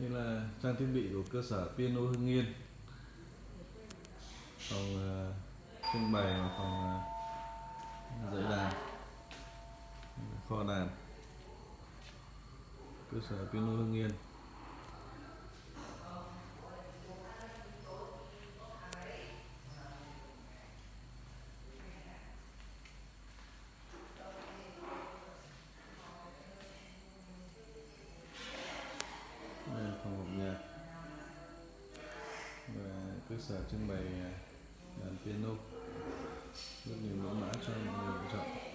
Đây là trang thiết bị của cơ sở piano Hưng Yên. Phòng uh, trưng bày và phòng uh, dạy đàn. Kho đàn. Cơ sở piano Hưng Yên Đây là phòng học nhạc và cơ sở trưng bày à, đàn piano. Rất nhiều mẫu mã cho mọi người lựa chọn.